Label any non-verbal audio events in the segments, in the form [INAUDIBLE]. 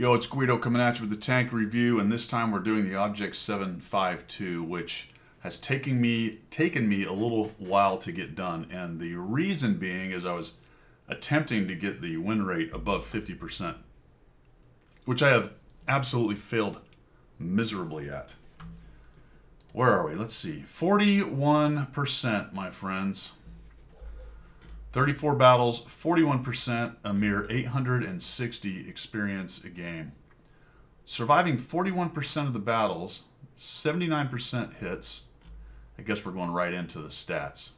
Yo, it's Guido coming at you with the tank review, and this time we're doing the Object 752, which has taken me taken me a little while to get done. And the reason being is I was attempting to get the win rate above 50%, which I have absolutely failed miserably at. Where are we? Let's see. 41%, my friends. 34 battles, 41%, a mere 860 experience a game. Surviving 41% of the battles, 79% hits. I guess we're going right into the stats.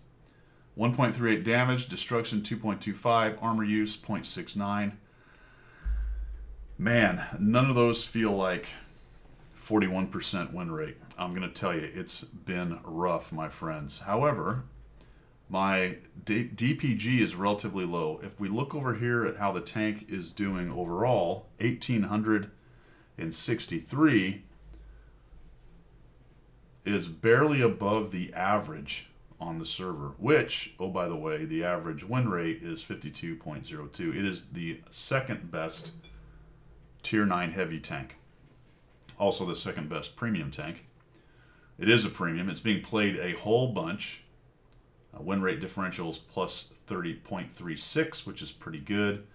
1.38 damage, destruction 2.25, armor use 0.69. Man, none of those feel like 41% win rate. I'm going to tell you, it's been rough, my friends. However, my D DPG is relatively low. If we look over here at how the tank is doing overall, 1863 is barely above the average on the server, which, oh, by the way, the average win rate is 52.02. It is the second best tier 9 heavy tank. Also the second best premium tank. It is a premium. It's being played a whole bunch uh, win rate differential is plus 30.36, which is pretty good.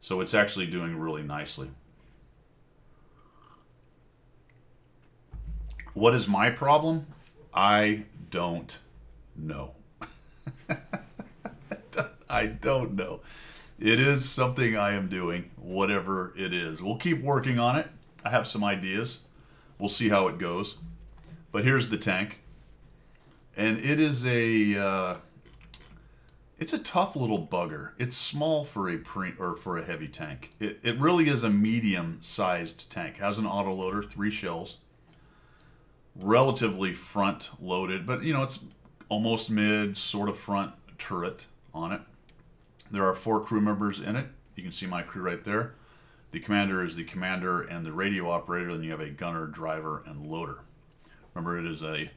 So it's actually doing really nicely. What is my problem? I don't know. [LAUGHS] I don't know. It is something I am doing, whatever it is. We'll keep working on it. I have some ideas. We'll see how it goes. But here's the tank and it is a uh, it's a tough little bugger. It's small for a pre or for a heavy tank. It, it really is a medium-sized tank. Has an autoloader, three shells, relatively front-loaded, but you know it's almost mid, sort of front turret on it. There are four crew members in it. You can see my crew right there. The commander is the commander and the radio operator, and you have a gunner, driver, and loader. Remember, it is a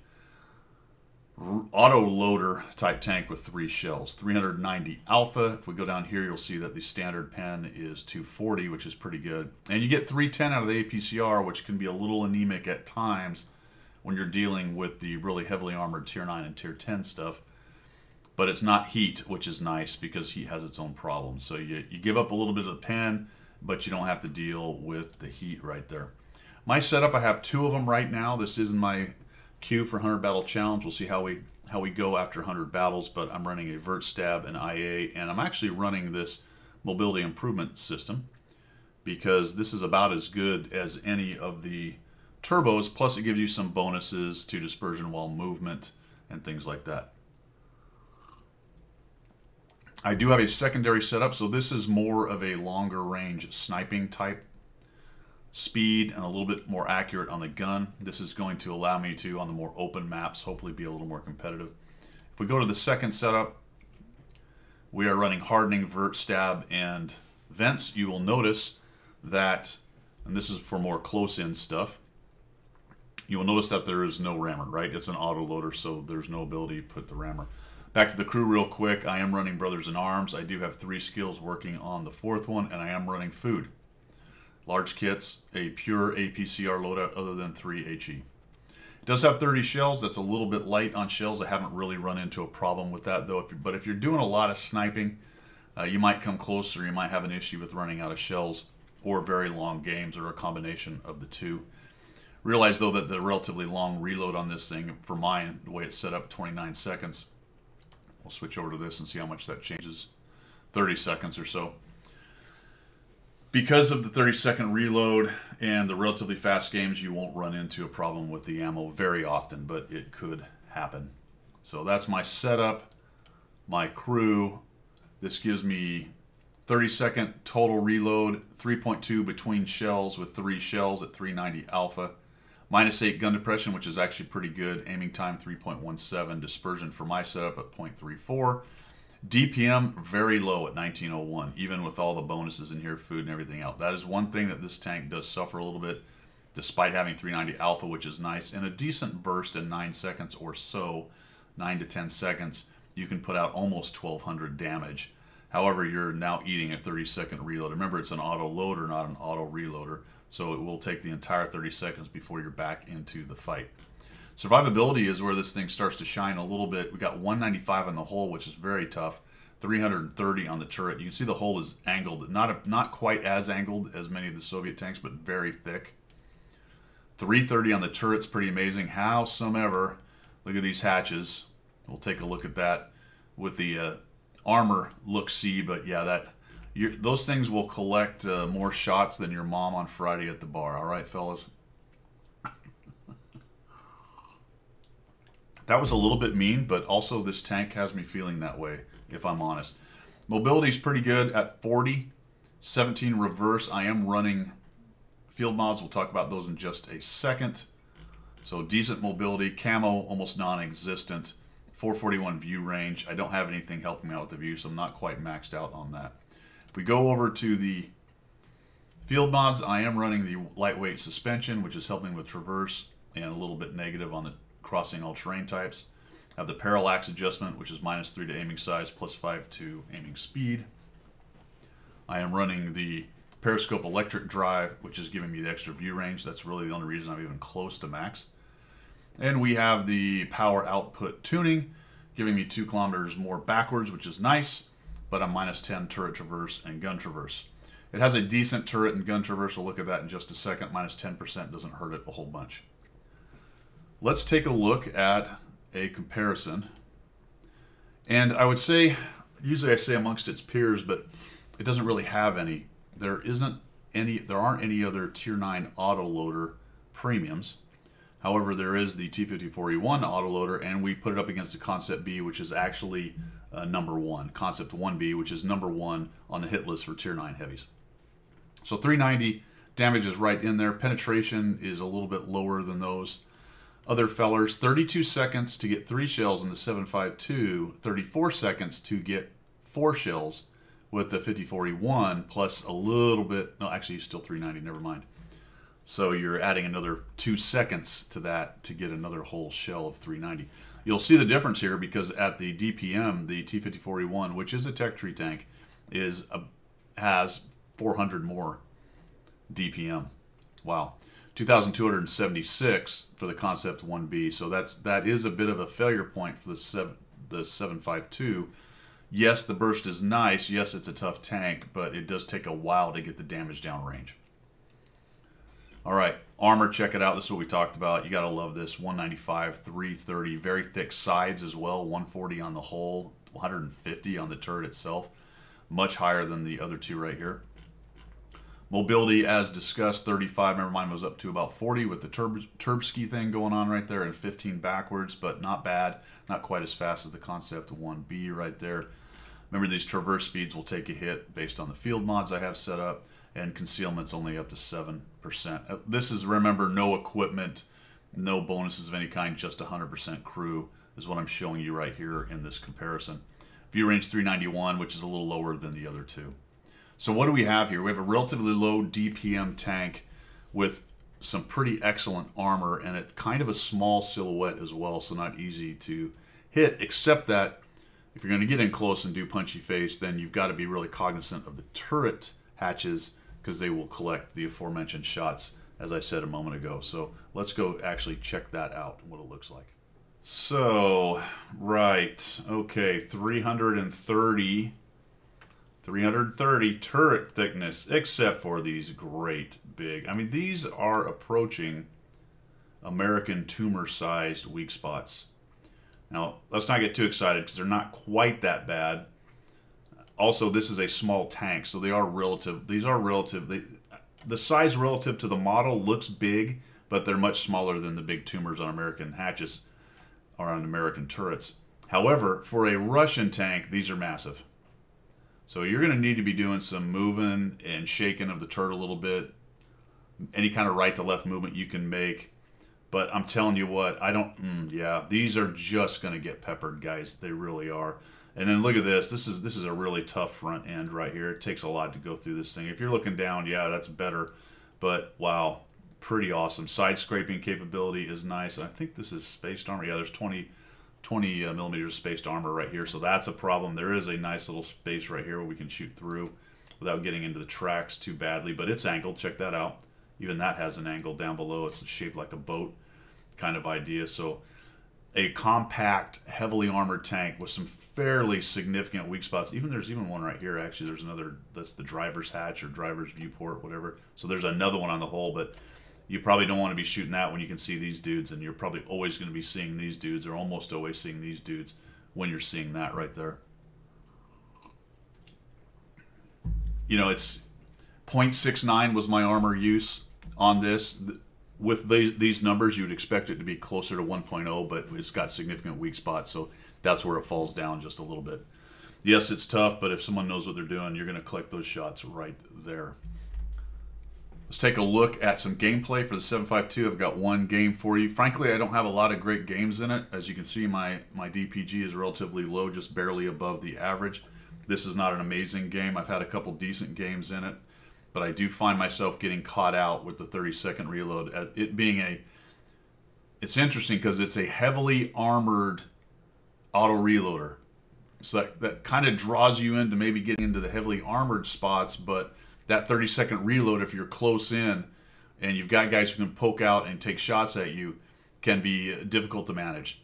auto loader type tank with three shells. 390 alpha. If we go down here you'll see that the standard pen is 240 which is pretty good. And you get 310 out of the apcr which can be a little anemic at times when you're dealing with the really heavily armored tier 9 and tier 10 stuff. But it's not heat which is nice because heat has its own problems so you, you give up a little bit of the pen but you don't have to deal with the heat right there. My setup i have two of them right now. This is my queue for 100 battle challenge. We'll see how we how we go after 100 battles, but I'm running a vert stab and IA, and I'm actually running this mobility improvement system because this is about as good as any of the turbos, plus it gives you some bonuses to dispersion while movement and things like that. I do have a secondary setup, so this is more of a longer range sniping type speed and a little bit more accurate on the gun. This is going to allow me to, on the more open maps, hopefully be a little more competitive. If we go to the second setup, we are running hardening, vert, stab, and vents. You will notice that, and this is for more close-in stuff, you will notice that there is no rammer, right? It's an auto loader, so there's no ability to put the rammer. Back to the crew real quick. I am running Brothers in Arms. I do have three skills working on the fourth one, and I am running food large kits, a pure APCR loadout other than 3 HE. It does have 30 shells. That's a little bit light on shells. I haven't really run into a problem with that though. But if you're doing a lot of sniping, uh, you might come closer. You might have an issue with running out of shells or very long games or a combination of the two. Realize though that the relatively long reload on this thing, for mine, the way it's set up, 29 seconds. We'll switch over to this and see how much that changes. 30 seconds or so because of the 30 second reload and the relatively fast games, you won't run into a problem with the ammo very often, but it could happen. So that's my setup, my crew. This gives me 30 second total reload, 3.2 between shells with three shells at 390 alpha. Minus 8 gun depression, which is actually pretty good. Aiming time 3.17. Dispersion for my setup at 0.34. DPM very low at 1901, even with all the bonuses in here, food and everything else. That is one thing that this tank does suffer a little bit, despite having 390 alpha, which is nice, and a decent burst in 9 seconds or so, 9 to 10 seconds, you can put out almost 1200 damage. However, you're now eating a 30 second reload. Remember, it's an auto loader, not an auto reloader. So it will take the entire 30 seconds before you're back into the fight. Survivability is where this thing starts to shine a little bit. We got 195 on the hull, which is very tough. 330 on the turret. You can see the hull is angled, not a, not quite as angled as many of the Soviet tanks, but very thick. 330 on the turret's pretty amazing. Howsoever, look at these hatches. We'll take a look at that with the uh, armor look see, but yeah, that those things will collect uh, more shots than your mom on Friday at the bar. All right, fellas. That was a little bit mean, but also this tank has me feeling that way, if I'm honest. Mobility is pretty good at 40, 17 reverse. I am running field mods. We'll talk about those in just a second. So decent mobility, camo almost non-existent, 441 view range. I don't have anything helping me out with the view, so I'm not quite maxed out on that. If we go over to the field mods, I am running the lightweight suspension, which is helping with traverse and a little bit negative on the crossing all terrain types. I have the parallax adjustment, which is minus 3 to aiming size, plus 5 to aiming speed. I am running the periscope electric drive, which is giving me the extra view range. That's really the only reason I'm even close to max. And we have the power output tuning, giving me 2 kilometers more backwards, which is nice, but I'm minus 10 turret traverse and gun traverse. It has a decent turret and gun traverse. We'll look at that in just a second. Minus 10% doesn't hurt it a whole bunch. Let's take a look at a comparison. And I would say, usually I say amongst its peers, but it doesn't really have any. There isn't any, there aren't any other Tier 9 autoloader premiums. However, there is the T54E1 autoloader, and we put it up against the Concept B, which is actually uh, number one. Concept 1B, which is number one on the hit list for Tier 9 heavies. So 390 damage is right in there. Penetration is a little bit lower than those other fellers 32 seconds to get three shells in the 752 34 seconds to get four shells with the 54E1 plus a little bit no actually still 390 never mind. So you're adding another two seconds to that to get another whole shell of 390 you'll see the difference here because at the dpm the T54E1 which is a tech tree tank is a, has 400 more dpm wow 2,276 for the Concept 1B. So that's that is a bit of a failure point for the seven, the 752. Yes, the burst is nice. Yes, it's a tough tank, but it does take a while to get the damage down range. All right, armor, check it out. This is what we talked about. You got to love this. 195, 330, very thick sides as well. 140 on the hull, 150 on the turret itself. Much higher than the other two right here. Mobility, as discussed, 35. Remember, mine was up to about 40 with the turb, Turbski thing going on right there and 15 backwards, but not bad. Not quite as fast as the Concept 1B right there. Remember, these traverse speeds will take a hit based on the field mods I have set up, and concealment's only up to 7%. Uh, this is, remember, no equipment, no bonuses of any kind, just 100% crew is what I'm showing you right here in this comparison. View range 391, which is a little lower than the other two. So what do we have here? We have a relatively low DPM tank with some pretty excellent armor and it kind of a small silhouette as well, so not easy to hit, except that if you're going to get in close and do punchy face, then you've got to be really cognizant of the turret hatches because they will collect the aforementioned shots, as I said a moment ago. So let's go actually check that out, what it looks like. So, right, okay, 330 330 turret thickness, except for these great big. I mean, these are approaching American tumor-sized weak spots. Now, let's not get too excited because they're not quite that bad. Also, this is a small tank, so they are relative. These are relative. They, the size relative to the model looks big, but they're much smaller than the big tumors on American hatches or on American turrets. However, for a Russian tank, these are massive. So you're going to need to be doing some moving and shaking of the turret a little bit. Any kind of right to left movement you can make. But I'm telling you what, I don't, mm, yeah, these are just going to get peppered, guys. They really are. And then look at this. This is this is a really tough front end right here. It takes a lot to go through this thing. If you're looking down, yeah, that's better. But wow, pretty awesome. Side scraping capability is nice. I think this is spaced armor. Yeah, there's 20 20 uh, millimeters spaced armor right here, so that's a problem. There is a nice little space right here where we can shoot through without getting into the tracks too badly, but it's angled. Check that out. Even that has an angle down below. It's shaped like a boat kind of idea. So a compact, heavily armored tank with some fairly significant weak spots. Even there's even one right here. Actually, there's another. That's the driver's hatch or driver's viewport, whatever. So there's another one on the hull, but you probably don't want to be shooting that when you can see these dudes, and you're probably always going to be seeing these dudes, or almost always seeing these dudes when you're seeing that right there. You know, it's 0.69 was my armor use on this. With these, these numbers, you would expect it to be closer to 1.0, but it's got significant weak spots, so that's where it falls down just a little bit. Yes, it's tough, but if someone knows what they're doing, you're going to collect those shots right there. Let's take a look at some gameplay for the 752. I've got one game for you. Frankly, I don't have a lot of great games in it. As you can see, my, my DPG is relatively low, just barely above the average. This is not an amazing game. I've had a couple decent games in it but I do find myself getting caught out with the 30 second reload. Uh, it being a, it's interesting because it's a heavily armored auto reloader. So that, that kind of draws you into maybe getting into the heavily armored spots, but that 30 second reload, if you're close in and you've got guys who can poke out and take shots at you, can be uh, difficult to manage.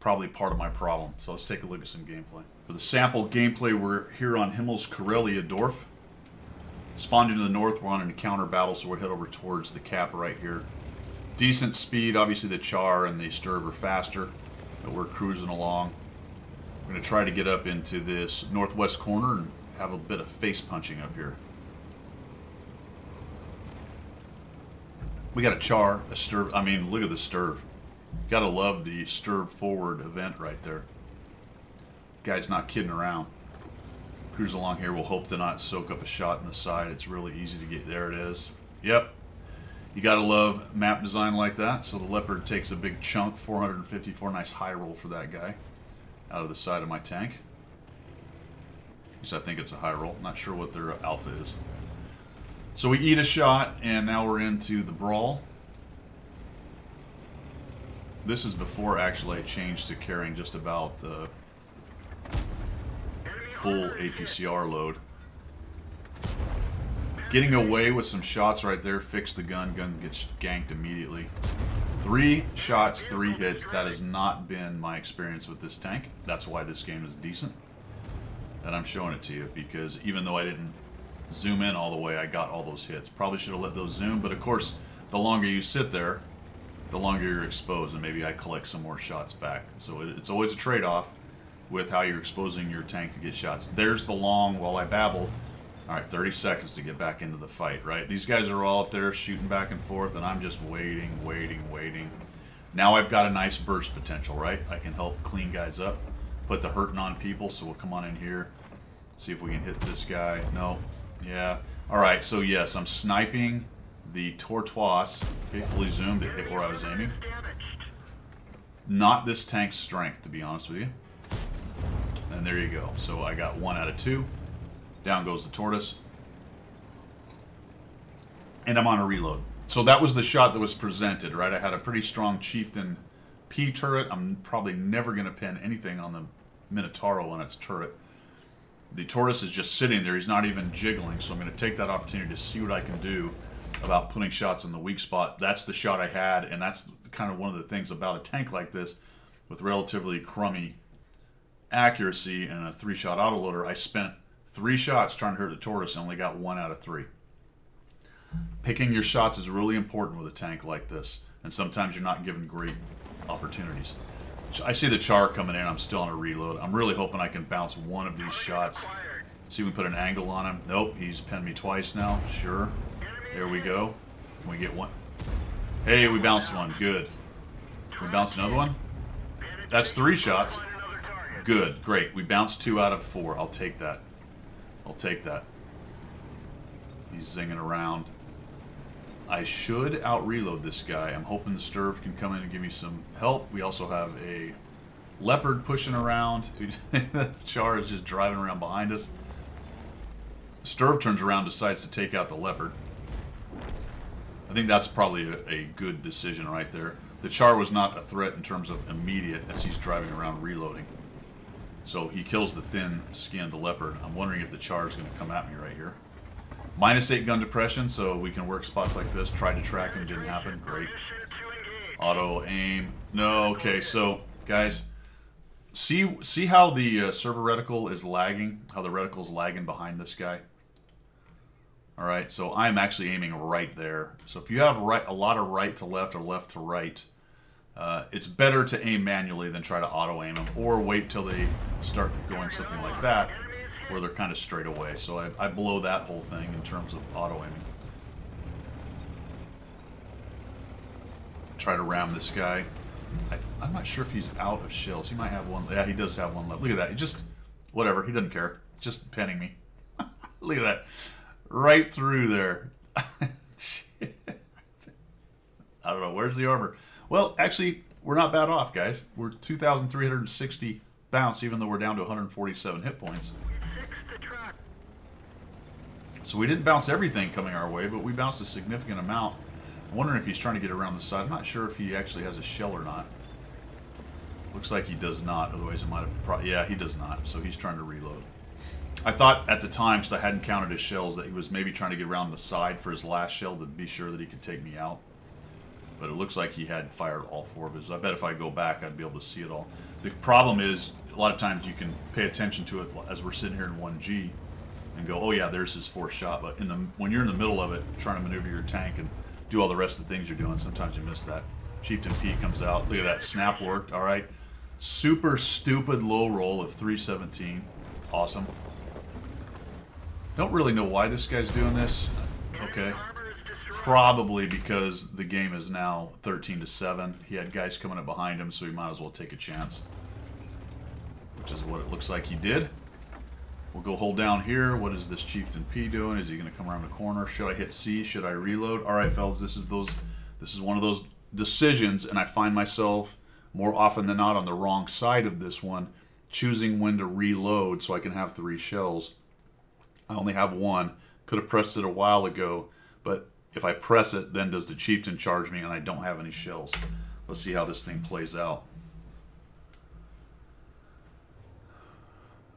Probably part of my problem. So let's take a look at some gameplay. For the sample gameplay, we're here on Himmel's Karelia Dorf. Spawned into the north, we're on an encounter battle, so we'll head over towards the cap right here. Decent speed, obviously the Char and the Sturv are faster, but we're cruising along. We're going to try to get up into this northwest corner and have a bit of face punching up here. We got a Char, a stir. I mean, look at the stir. Gotta love the stir forward event right there. Guy's not kidding around cruise along here. We'll hope to not soak up a shot in the side. It's really easy to get. There it is. Yep. You got to love map design like that. So the Leopard takes a big chunk, 454. Nice high roll for that guy out of the side of my tank. At least I think it's a high roll. Not sure what their alpha is. So we eat a shot, and now we're into the brawl. This is before actually I changed to carrying just about uh, full APCR load. Getting away with some shots right there, fix the gun, gun gets ganked immediately. Three shots, three hits, that has not been my experience with this tank. That's why this game is decent. And I'm showing it to you because even though I didn't zoom in all the way, I got all those hits. Probably should have let those zoom, but of course, the longer you sit there, the longer you're exposed, and maybe I collect some more shots back. So it's always a trade-off with how you're exposing your tank to get shots. There's the long, while I babble, all right, 30 seconds to get back into the fight, right? These guys are all up there shooting back and forth, and I'm just waiting, waiting, waiting. Now I've got a nice burst potential, right? I can help clean guys up, put the hurting on people, so we'll come on in here, see if we can hit this guy. No, yeah. All right, so yes, I'm sniping the Tortoise, okay, fully zoomed to hit where I was aiming. Not this tank's strength, to be honest with you. And there you go. So I got one out of two. Down goes the tortoise. And I'm on a reload. So that was the shot that was presented, right? I had a pretty strong Chieftain P turret. I'm probably never going to pin anything on the Minotauro on its turret. The tortoise is just sitting there. He's not even jiggling. So I'm going to take that opportunity to see what I can do about putting shots in the weak spot. That's the shot I had, and that's kind of one of the things about a tank like this with relatively crummy accuracy and a three shot autoloader, I spent three shots trying to hurt the tortoise and only got one out of three. Picking your shots is really important with a tank like this, and sometimes you're not given great opportunities. I see the char coming in. I'm still on a reload. I'm really hoping I can bounce one of these shots. See if we put an angle on him. Nope, he's pinned me twice now. Sure. There we go. Can we get one? Hey, we bounced one. Good. Can we bounce another one? That's three shots. Good, great. We bounced two out of four. I'll take that. I'll take that. He's zinging around. I should out-reload this guy. I'm hoping the Sturv can come in and give me some help. We also have a Leopard pushing around. [LAUGHS] Char is just driving around behind us. Sturv turns around, decides to take out the Leopard. I think that's probably a, a good decision right there. The Char was not a threat in terms of immediate as he's driving around reloading. So he kills the thin-skinned leopard. I'm wondering if the Char is going to come at me right here. Minus 8 gun depression, so we can work spots like this. Tried to track him, didn't happen. Great. Auto aim. No, okay, so, guys, see see how the uh, server reticle is lagging? How the reticle is lagging behind this guy? All right, so I'm actually aiming right there. So if you have right a lot of right to left or left to right, uh, it's better to aim manually than try to auto aim them or wait till they start going something like that where they're kind of straight away. So I, I blow that whole thing in terms of auto aiming. Try to ram this guy. I, am not sure if he's out of shells. He might have one. Yeah, he does have one left. Look at that. He just, whatever. He doesn't care. Just penning me. [LAUGHS] Look at that. Right through there. [LAUGHS] I don't know. Where's the armor? Well, actually, we're not bad off, guys. We're 2,360 bounce, even though we're down to 147 hit points. So we didn't bounce everything coming our way, but we bounced a significant amount. I'm wondering if he's trying to get around the side. I'm not sure if he actually has a shell or not. Looks like he does not, otherwise it might have... yeah, he does not, so he's trying to reload. I thought at the time, because I hadn't counted his shells, that he was maybe trying to get around the side for his last shell to be sure that he could take me out but it looks like he had fired all four of his. I bet if I go back, I'd be able to see it all. The problem is, a lot of times you can pay attention to it as we're sitting here in 1G and go, oh yeah, there's his fourth shot. But in the when you're in the middle of it, trying to maneuver your tank and do all the rest of the things you're doing, sometimes you miss that. Chieftain P comes out. Look at that. Snap worked. All right. Super stupid low roll of 317. Awesome. Don't really know why this guy's doing this. Okay. Probably because the game is now 13 to 7. He had guys coming up behind him, so he might as well take a chance. Which is what it looks like he did. We'll go hold down here. What is this Chieftain P doing? Is he going to come around the corner? Should I hit C? Should I reload? All right, fellas, this is those. This is one of those decisions, and I find myself more often than not on the wrong side of this one, choosing when to reload so I can have three shells. I only have one. Could have pressed it a while ago, but if I press it, then does the chieftain charge me and I don't have any shells? Let's see how this thing plays out.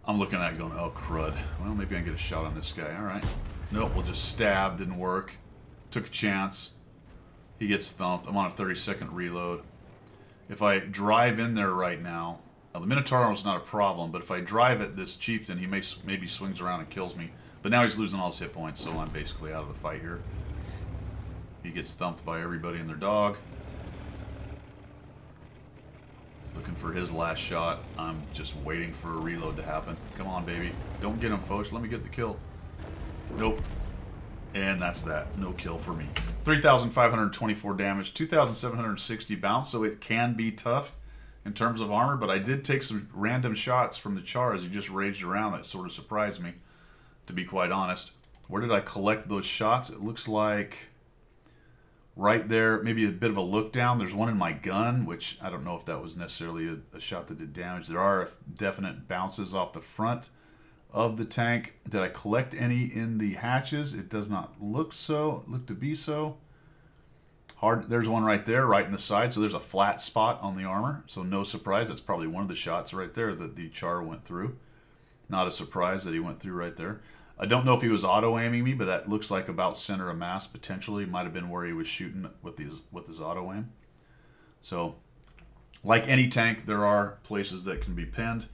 I'm looking at going, oh crud. Well, maybe I can get a shot on this guy. All right. Nope, we'll just stab. Didn't work. Took a chance. He gets thumped. I'm on a 30 second reload. If I drive in there right now, now the Minotaur is not a problem, but if I drive at this chieftain, he may maybe swings around and kills me. But now he's losing all his hit points, so I'm basically out of the fight here. He gets thumped by everybody and their dog. Looking for his last shot. I'm just waiting for a reload to happen. Come on, baby. Don't get him, folks. Let me get the kill. Nope. And that's that. No kill for me. 3,524 damage, 2,760 bounce, so it can be tough in terms of armor, but I did take some random shots from the Char as he just raged around. That sort of surprised me, to be quite honest. Where did I collect those shots? It looks like right there, maybe a bit of a look down. There's one in my gun, which I don't know if that was necessarily a, a, shot that did damage. There are definite bounces off the front of the tank. Did I collect any in the hatches? It does not look so, look to be so. Hard. There's one right there, right in the side. So there's a flat spot on the armor. So no surprise. That's probably one of the shots right there that the char went through. Not a surprise that he went through right there. I don't know if he was auto aiming me, but that looks like about center of mass potentially. Might have been where he was shooting with his with his auto aim. So, like any tank, there are places that can be pinned.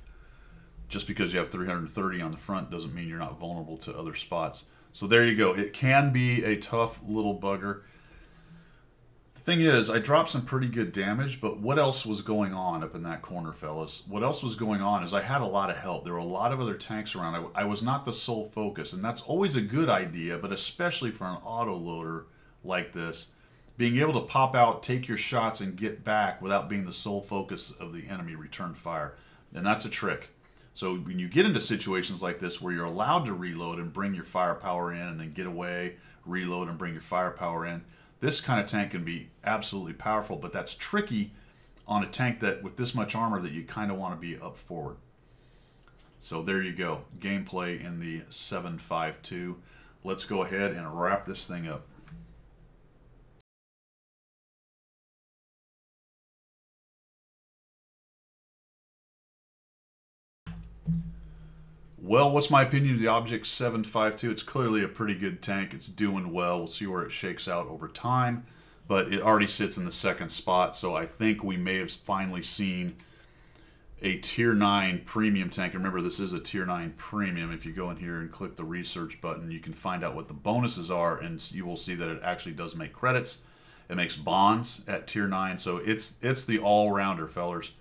Just because you have 330 on the front doesn't mean you're not vulnerable to other spots. So there you go. It can be a tough little bugger. Thing is, I dropped some pretty good damage, but what else was going on up in that corner, fellas? What else was going on is I had a lot of help. There were a lot of other tanks around. I, I was not the sole focus, and that's always a good idea, but especially for an auto loader like this, being able to pop out, take your shots, and get back without being the sole focus of the enemy return fire. And that's a trick. So when you get into situations like this where you're allowed to reload and bring your firepower in and then get away, reload and bring your firepower in, this kind of tank can be absolutely powerful, but that's tricky on a tank that with this much armor that you kind of want to be up forward. So there you go, gameplay in the 752. Let's go ahead and wrap this thing up. Well, what's my opinion of the Object 752? It's clearly a pretty good tank. It's doing well. We'll see where it shakes out over time, but it already sits in the second spot, so I think we may have finally seen a tier 9 premium tank. Remember, this is a tier 9 premium. If you go in here and click the research button, you can find out what the bonuses are, and you will see that it actually does make credits. It makes bonds at tier 9, so it's it's the all-rounder, fellers.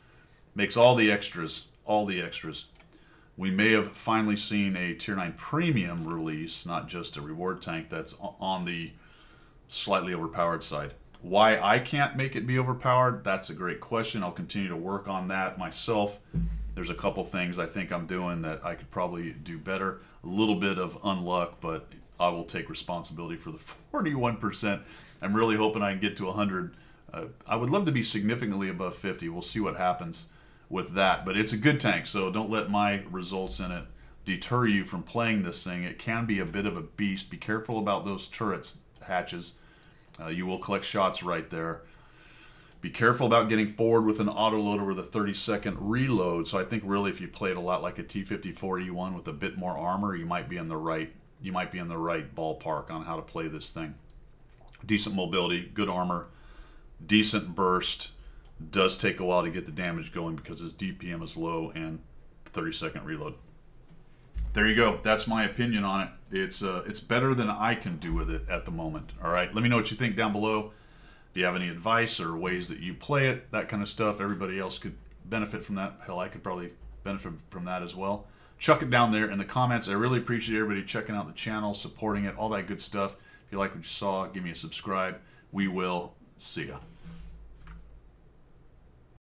Makes all the extras, all the extras we may have finally seen a Tier 9 Premium release, not just a reward tank that's on the slightly overpowered side. Why I can't make it be overpowered, that's a great question. I'll continue to work on that myself. There's a couple things I think I'm doing that I could probably do better. A little bit of unluck, but I will take responsibility for the [LAUGHS] 41%. I'm really hoping I can get to 100. Uh, I would love to be significantly above 50. We'll see what happens with that. But it's a good tank, so don't let my results in it deter you from playing this thing. It can be a bit of a beast. Be careful about those turrets hatches. Uh, you will collect shots right there. Be careful about getting forward with an autoloader with a 30 second reload. So I think really if you played a lot like a T54E1 with a bit more armor, you might be in the right you might be in the right ballpark on how to play this thing. Decent mobility, good armor, decent burst, does take a while to get the damage going because his DPM is low and 30 second reload. There you go. That's my opinion on it. It's uh, it's better than I can do with it at the moment. All right. Let me know what you think down below. If you have any advice or ways that you play it, that kind of stuff. Everybody else could benefit from that. Hell, I could probably benefit from that as well. Chuck it down there in the comments. I really appreciate everybody checking out the channel, supporting it, all that good stuff. If you like what you saw, give me a subscribe. We will see ya.